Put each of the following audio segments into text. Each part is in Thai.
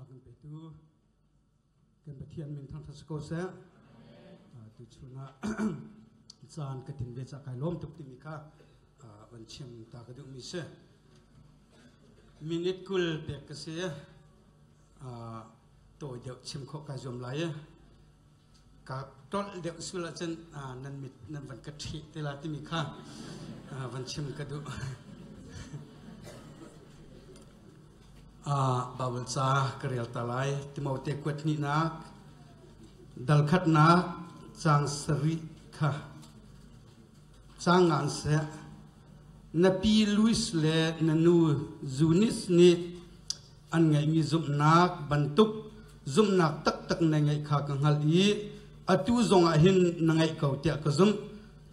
ากันไปดูกันไปเทียนมินทางทัศโกเสะตุชุนะจานกระถิ่นเวจากไก่ล้มตุกติมิกาวันเชียมตากระดุมิเสมินิกุลเปียกเสียตัวเดียวชิมข้อกายจมไหลกับต้นเดียวสุลจันนันมิดนันวันกะทิเตลาติมิกาวันชิมกระดุ a babul cha karel talai timote kwatni nak dalkhat na chang sari kha chang an se na pi luis le na nu zunis ni an ngai mi zum nak bantuk zum nak tak tak na ngai kha ka ngal i atu zong a hin na ngai kau tia ka zum.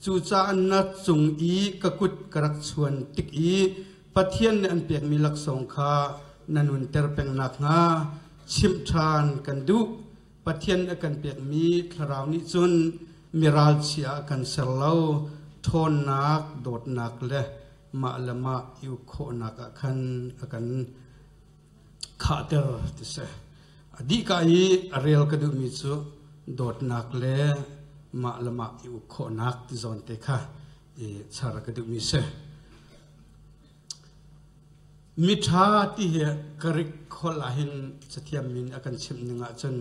Chu cha an na chung i ka kut karak chuan tik i pathian an pek mi lak song kha นันุนเตอร์เป็นนักงาชิมทานกันดูปะเทียนกันเปียกมีคราวนี้จุนมิราลเชียกันเซลเลาทนนักโดดนักเลยมาละมาอยู่โคนักกันกันขาดเตอร์ที่เสอดีกายเรียลกันดูมิจูโดดนักเลยมาละมาอยู่โคนักที่จอนเตค่ะชารกันดูมิเส มิชาที่เหกริกคนละหินสเทียมินอาการชิมนึ่งอาจน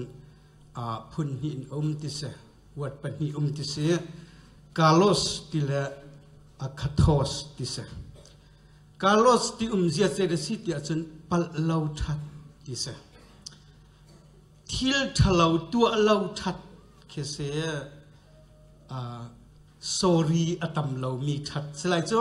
อาพุนหินอุมติเสวัดปันหิอุมติเสกาลสติเลอาคาทอสติเสกาลสที่อุมเสียเสสิติอาจนปัลเลาทัดติเสทิลทะเลาตัวเลาทัดเคเสอา sorry อตัมเลามีทัดสไลายจ้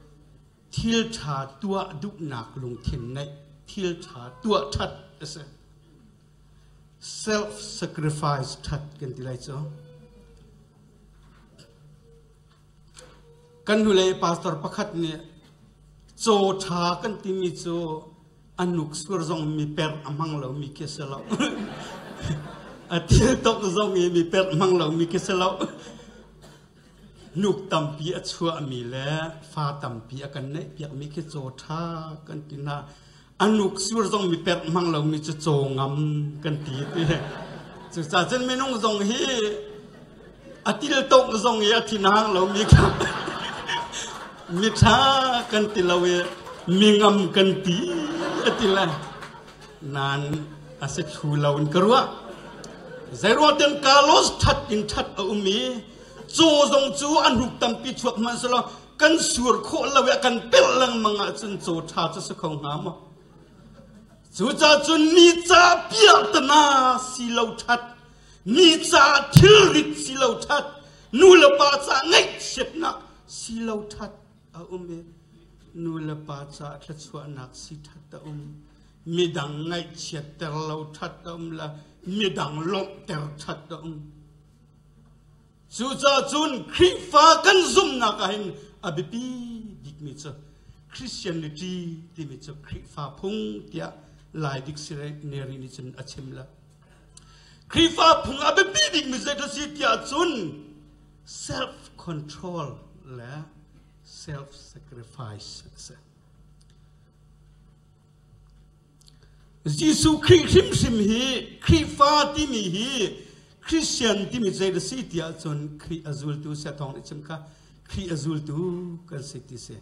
ทิลชาตัวดุหนักลงเทนในทิลชาตัวชัดเอเส self sacrifice ชัดกันทีไรจ้ะกันดูเลยพาสตอร์ประคัดเนี่ยโจชากันทีมีโจอนุกสุรจงมีเปรอมังเรามีเคสเราอาทิตย์ตกจงมีเปรอมังเรามีเคสเรา นุกตำปีชัวมีแล้วฟ้าตำปีกันเนเปียกมีแค่โจท่ากันตินาอนุกสิวรงมีเป็ดมังเรามีจะโจงำกันตีตีศึกษาจนไม่นุ่งทรงฮีอาทิตย์ตกทรงยาทินางเรามีครับมีท่ากันติเราเวมีงำกันตีอาทิตย์ละนานอาศัยชูเราอินกรัวใจรัวเดินกาลอสทัดอินทัดอุมี จูจงจูอันหุกตัมปีชวกมันสละกันสูรโคละเวกันเปิลลังมังอาจนจูชาจะสกงหามจูจ้าจุนมีจ้าเปียตนาสิเลาทัดมีจ้าทิลริกสิเลาทัดนูละปาจ้าไงเช็ดนักสิเลาทัดอาอุเมนูละปาจ้าทัดสวนักสิทัดตาอุมมีดังไงเช็ดแต่เราทัดตาอุมละมีดังลบแต่ทัดตาอุม สุจาจุนคริฟากันซุ่มนักเห็นอบิปีดิกมิจคริสเตียนิตีที่มิจคริฟ้าพุงเตียลายดิกสิเรเนรินิจันอชิมละคริฟ้าพุงอบิปีดิกมิจตัวสิทธิอาจุน self control และ self sacrifice จิสุคริสต์สิมฮีคริฟ้าที่มีฮี Christian ti mi zai da si tia chon khri azul tu se thong ni chimka khri azul tu kan se ti se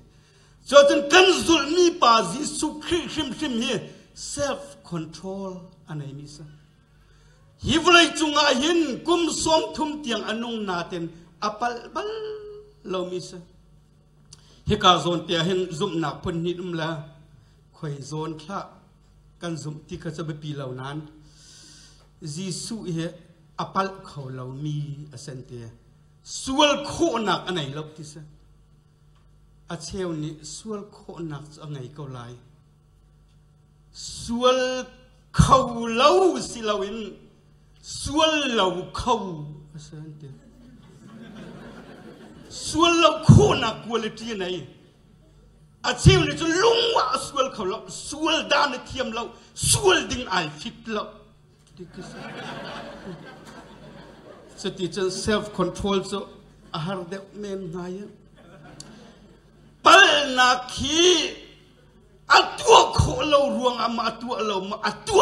cho chen kan zul mi pa ji su khri shim shim hi self control anai mi sa hi vlai chunga hin kum som thum tiang anung na ten apal bal lo mi sa hi ka zon tia hin zum nak pun ni um la khoi zon thla kan zum ti kha cha be pi lo nan jisu he apal khâu lâu mi asen te sual kho nak anai lok ti sa a cheu ni sual kho nak cho ngai ko lai sual เขาเล่าสิเราอินส่วนเราเขาสันติส่วนเราคู่นักวลิตีไหนอาชีพนี้จะลุงว่าส่วนเขาเราส่วนด้านเทียมเราส่วนดิ่งไอฟิตเรา สติจะ self control จะอาหารเด็กเมนนายปัลนักขีอัตัวโคเรารวงอามาตัวเรามาอัตัว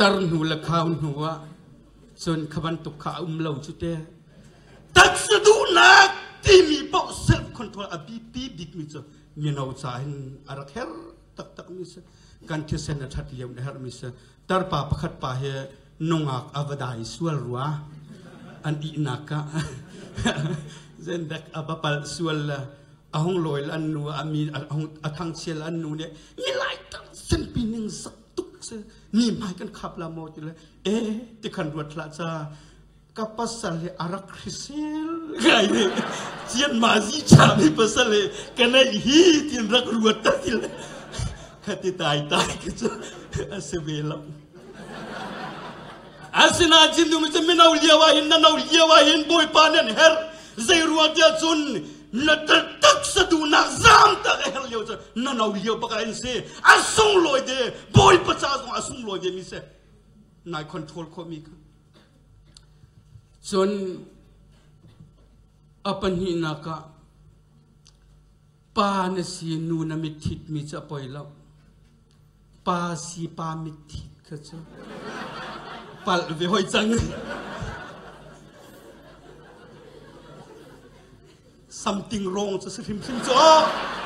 ตรนูละข้าวนัวส่วนขบันตุกข้าอุ้มเล่าจุดเดียตักสะดุนักที่มีเป้าเซฟคอนโทรลอบีปีบิกมิจมีนาวจาหินอารักเฮลตักตักมิจกันที่เซนทัดเลียวนะฮะมิจตรปาปขัดปาเฮนงอักอวดายสวลรัวอันอีนักะเซนดักอบปัลสวลอาหงลอยลันนัวอามีอาหงอทังเชลันนูเนี่ยมีหลายตั้งเซนปีหนึ่งสัก รลโคกาเบปีตักตักไม่ใช่ตักซาซาเสเสคาราวซาเสลุงทิมซาเสอนุนเสียไอโรจังเสียจนอภัยตักตักไม่ใช่นุ่งอักประคัดเมรังนุ่งอักเซ็กซี่ง่ายไอดกง่ายมีอาเจียวนี่เจียวมีแค่กันปองอักเซ็กซี่ง่ายเอาหงอมเลียวนามิดอาทิตย์คันนลุงรอกละ makakapatian sardan te se o patian sardan su makha nan lu na mi thit nak na nei lo si a chun dam do ina se zunga kalpi na haw dak char ton na haw na fang se na man ti lo na thal khim da na thik lo ma chu za chun patian na kan sardan te se ma bel te aphung ning te tu in man ter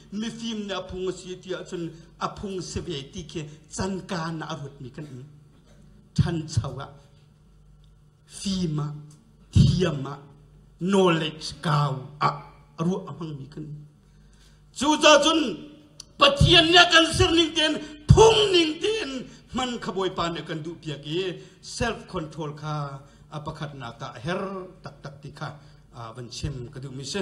มีฟิล์มเนี่ยพุงศสีที่จนอพงศเวตีเคจันการนารุดมีกันท่านชาวะฟิล์มเทียมะ knowledge กาวอะรู้อะมังมีกันจูจ้าจนปะเทียนเนี่ยกันเสนิงเตนพุงนิ่งเตนมันขบวยปานเนี่ยกันดูเปียกีเ self control ค่ะอะประขัดนาตาเฮรตักตักติค่ะบันชิมกระดูมิเช่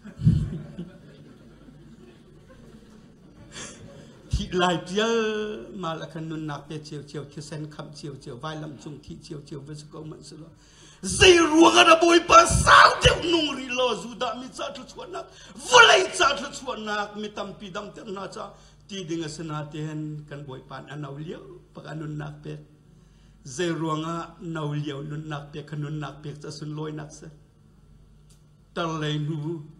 ko mi ka chun apan hi na ka pa na si nu na mi thit mi cha poi lo pa si pa mi thit ka cha pal ve hoi chang something wrong cho sim sim cho dak chan sna chek ve ma khaw mi si kan ram le bang hi american ol ne chon chin lang mang la american ti mi pau chi ti ve ding an ru la nu la nu um ko an ti phone la pa la pa um ko an ti phone la tu he an mit ani thi nga tek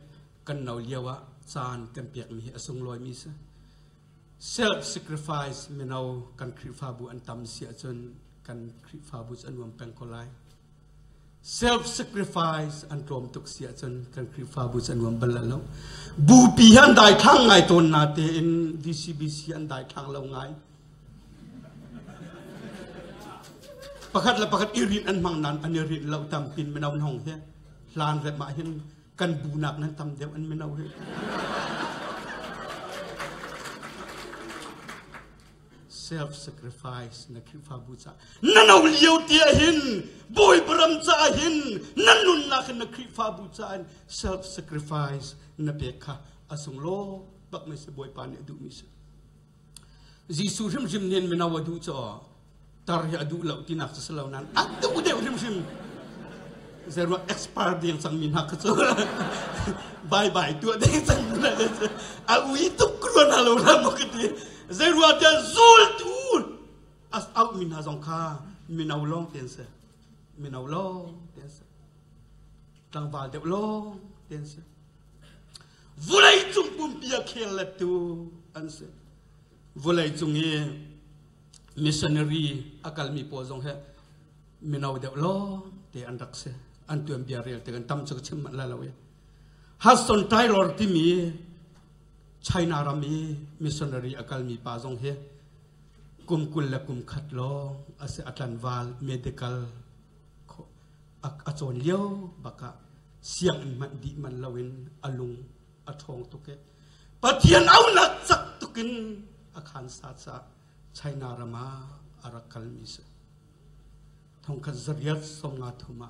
กันเอาเลียวะซานกันเปียกมีอสงลอยมีซะ self sacrifice มันเอากันคริฟาบุอันตำเสียจนกันคริฟาบุอันวมแปงคลาย self sacrifice อันรวมตุกเสียจนกันคริฟาบุอันวมบลแล้วบูปีอันได้ทางไงตนนาเตอินบีซีอันได้ทางเราไงประคัดละประคัตอิรินอันมังนันอันอิรินเราตำปินมันเอาห้องเฮลานแบบมาเห็น กันบูนักนั้นทำเดี๋ยวอันไม่เอาเลยเซลฟ์สักริฟายส์นักริฟาบูชานั่นเอาเลี้ยวเตียหินบอยบรัมจาหินนั่นนุนนักนักริฟาบูชาเซลฟ์สักริฟายส์นับเบคาอสงโลบักไม่สบอยปานดูมิสจีสูริมจิมเนียนไม่เอาดูจ่อตาริยาดูเหล่าที่นักจะสลาวนั้นอัดดูเดียวริมจิม zero expire ding sang min hak cha bye bye tu de sang na a ui tu kru na lo la mo ke zerua dia zul tu as au min hazong kha. Min au long ten se min au long ten se tang va de long ten se vulai chung pum pia khel la tu an se vulai chung ye missionary akal mi po zong he min au de long te an rak se อันตัวเบียร์เรียลแต่กันตั้มสักชิมมันแล้วะเวฮัสซอนไทลอร์ที่มีชายนารามีมิชชันนารีอาการมีปาซงเฮกุมกุลและกุมขัดล้ออาศัยอัตลันวาลเมดิคัลอาจารย์เลี้ยวบักะเสียงมันดีมันละเวนอารมณ์อาทองตุกเกปะเทียนเอาหนักสักตุกินอาคารศาสตร์ชายนารามาอารักกัลมีส์ทองคัจเรียศสมนาทุมา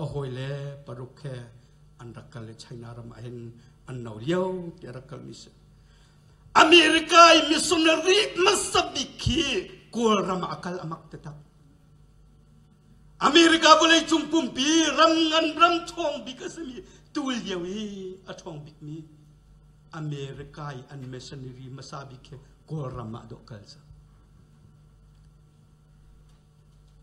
และพุนกัวอินอะไรเอวเลยจุงอาหินกูรังนาจูอารักลเดียวอินเดียเลยอารัก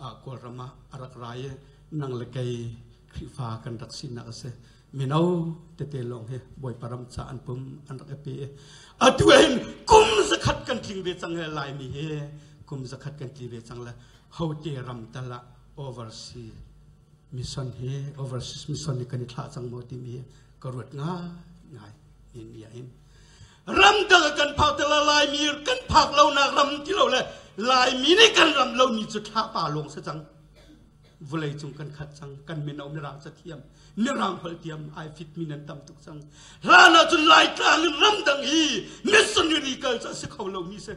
a ko rama arak rai nang lekai khifa kan raksin na ase minau te te long he boy param cha an pum an rak pe atuin kum zakhat kan thing ve chang lai mi he kum zakhat kan ti ve chang la ho te ram tala oversea mission he overseas mission ni kan thla chang mo ti mi karut nga ngai in ya in รำดังกันพักแต่ละ ลายมีนพักเรานักรำที่เราเลยลายมีในกันรำเรามีจุดท่าป่าลงสัจังวเลยจงกันขัดจังกันไม่เอาเนรางจะเทียมเนรางพลเทียมไอฟิตมีนันตำตุกจังลานาจุลายกลางรำดังอีมิสนรีกัลจะสิเขาเรามีเส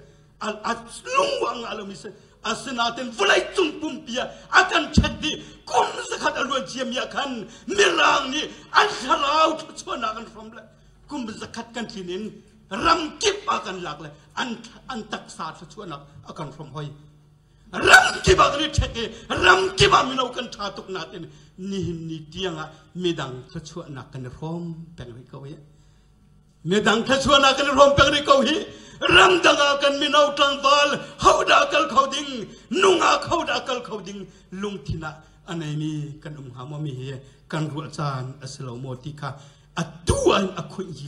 อัลอัดลุงวังอาเรามีเสอาสนาเต็นวเลยจงปุ่มเปียอากันเช็ดดีกุมสกัดอรวนเจียมยาคันเนื้อรางนี่อันชราวทุกชวนากันฟรอมเลยกุมสกัดกันทีนิน ram kip akan lak le an an tak sa sa chuan akan from hoi ram kip akan theke ram kip a mino kan tha tuk na ten ni ni tianga midang sa chuan na kan rom peng ri ko ye midang sa chuan na kan rom peng ri ko hi ram danga kan mino tang bal hauda kal khoding nunga khauda kal khoding lung thina anai mi kan um ha mo mi he kan ru chan aslo mo ti kha atuan akhu yi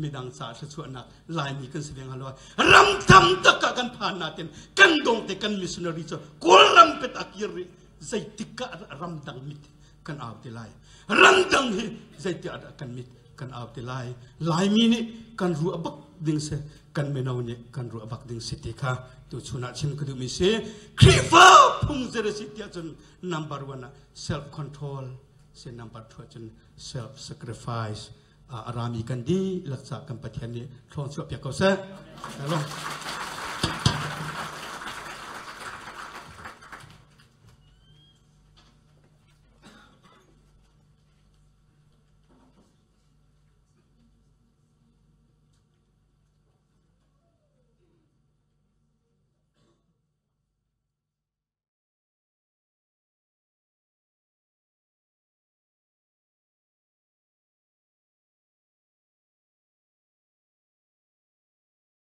มิสกะอุปัตตักตักนินยาหินกันมาชาดากันชนะเมชาตุกกันนิปีลายสมาตรองสาวินกรัมดังจานทชวนนักกันสิเวอาซากุจังมิดังทชวนนักโลเต็มว่ากันรวมลายมีดังสชวนักลายมีกันเสียงฮัลโหลรำทำตะกะกันผ่านนาเต็นกันดงแต่กันมิสนารีจะกุลรำเป็ดอักิริใจติกะรำดังมิดกันเอาติลรำดังเฮใจติกะกันมิดกันเอาติลลายมีนี่กันรู้บักดิงเสกันไม่นาวเนี่ยกันรู้บักดิงสิติค่ะตัวชนะชิมก็ดูมิเสครีฟ้าพุงเจริสิทธิจน number one self control เส number two จน self sacrifice อารามีกันดีลักษณะ